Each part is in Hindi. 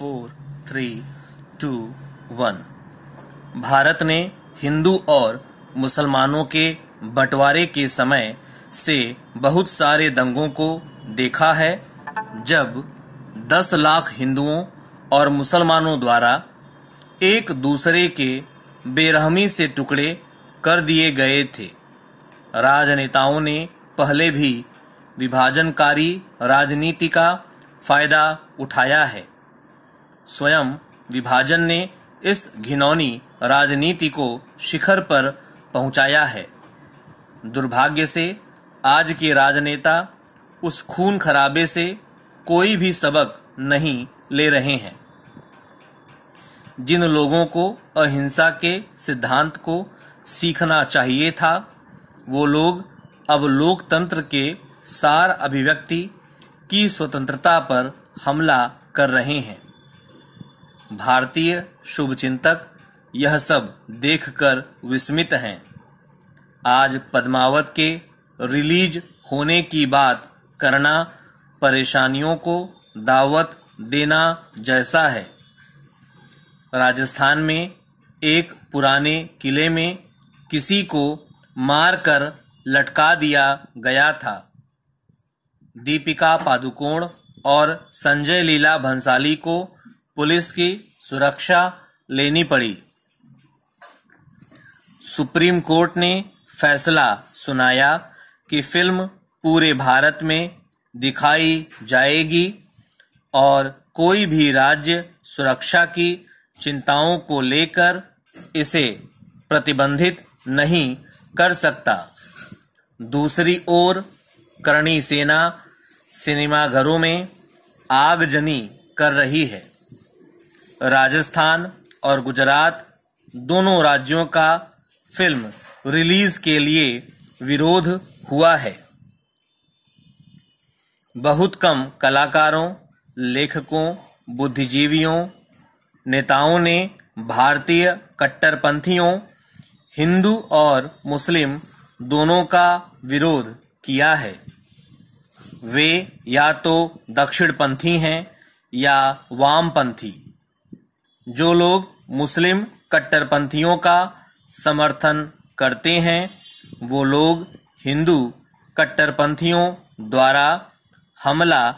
Four three two one Bharat ने हिंदू और मुसलमानों के बंटवारे के समय से बहुत सारे दंगों को देखा है, जब दस लाख हिंदुओं और मुसलमानों द्वारा एक दूसरे के बेरहमी से टुकड़े कर दिए गए थे। राजनेताओं ने पहले भी विभाजनकारी राजनीति का फ़ायदा उठाया है। स्वयं विभाजन ने इस घिनौनी राजनीति को शिखर पर पहुँचाया है। दुर्भाग्य से आज के राजनेता उस खून खराबे से कोई भी सबक नहीं ले रहे हैं। जिन लोगों को अहिंसा के सिद्धांत को सीखना चाहिए था, वो लोग अब लोकतंत्र के सार अभिव्यक्ति की स्वतंत्रता पर हमला कर रहे हैं। भारतीय शुभचिंतक, यह सब देखकर विस्मित हैं। आज पद्मावत के रिलीज़ होने की बात करना परेशानियों को दावत देना जैसा है। राजस्थान में एक पुराने किले में किसी को मारकर लटका दिया गया था। दीपिका पादुकोण और संजय लीला भंसाली को पुलिस की सुरक्षा लेनी पड़ी। सुप्रीम कोर्ट ने फैसला सुनाया कि फ़िल्म पूरे भारत में दिखाई जाएगी और कोई भी राज्य सुरक्षा की चिंताओं को लेकर इसे प्रतिबंधित नहीं कर सकता। दूसरी ओर, करणी सेना सिनेमाघरों में आगजनी कर रही है। राजस्थान और गुजरात दोनों राज्यों का फ़िल्म रिलीज़ के लिए विरोध हुआ है। बहुत कम कलाकारों, लेखकों, बुद्धिजीवियों, नेताओं ने भारतीय कट्टरपंथियों, हिंदू और मुस्लिम दोनों का विरोध किया है। वे या तो दक्षिणपंथी हैं या वामपंथी। जो लोग मुस्लिम कट्टरपंथियों का समर्थन करते हैं, वो लोग हिंदू कट्टरपंथियों द्वारा हमला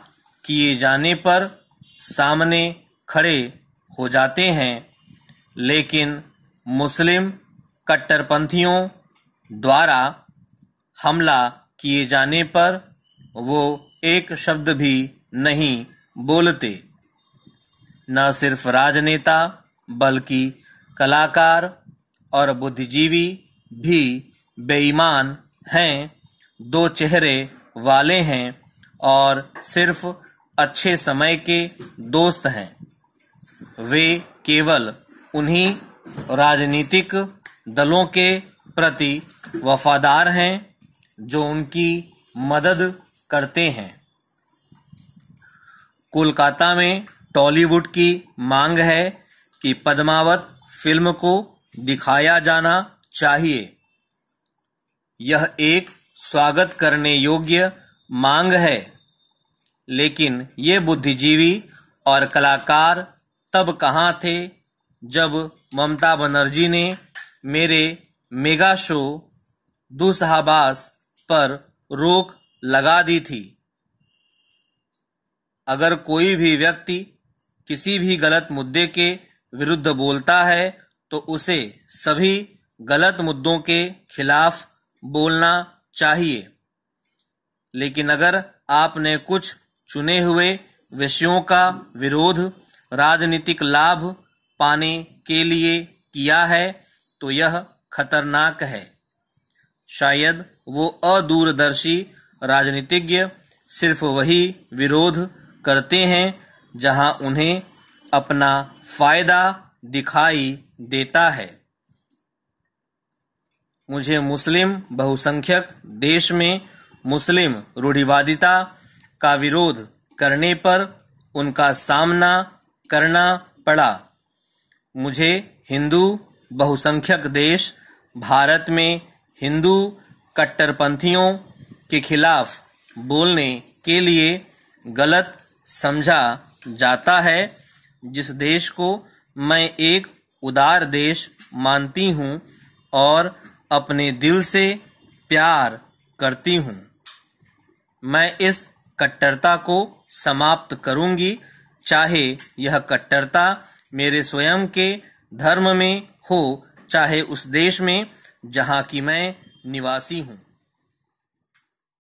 किए जाने पर सामने खड़े हो जाते हैं। लेकिन मुस्लिम कट्टरपंथियों द्वारा हमला किए जाने पर वो एक शब्द भी नहीं बोलते। न सिर्फ़ राजनेता, बल्कि कलाकार और बुद्धिजीवी भी बेईमान हैं, दो चेहरे वाले हैं और सिर्फ़ अच्छे समय के दोस्त हैं। वे केवल उन्हीं राजनीतिक दलों के प्रति वफादार हैं जो उनकी मदद करते हैं। कोलकाता में टॉलीवुड की मांग है कि पद्मावत फ़िल्म को दिखाया जाना चाहिए। यह एक स्वागत करने योग्य मांग है, लेकिन ये बुद्धिजीवी और कलाकार तब कहाँ थे जब ममता बनर्जी ने मेरे मेगा शो दुसहाबास पर रोक लगा दी थी। अगर कोई भी व्यक्ति किसी भी गलत मुद्दे के विरुद्ध बोलता है तो उसे सभी गलत मुद्दों के खिलाफ बोलना चाहिए। लेकिन अगर आपने कुछ चुने हुए विषयों का विरोध, राजनीतिक लाभ पाने के लिए किया है तो यह खतरनाक है। शायद वो अदूरदर्शी राजनीतिज्ञ सिर्फ़ वही विरोध करते हैं जहाँ उन्हें अपना फ़ायदा दिखाई देता है। मुझे मुस्लिम बहुसंख्यक देश में मुस्लिम रूढ़िवादिता का विरोध करने पर उनका सामना करना पड़ा। मुझे हिंदू बहुसंख्यक देश, भारत में हिंदू कट्टरपंथियों के खिलाफ बोलने के लिए गलत समझा जाता है, जिस देश को मैं एक उदार देश मानती हूँ और अपने दिल से प्यार करती हूँ। मैं इस कट्टरता को समाप्त करूँगी, चाहे यह कट्टरता मेरे स्वयं के धर्म में हो, चाहे उस देश में जहाँ की मैं निवासी हूँ।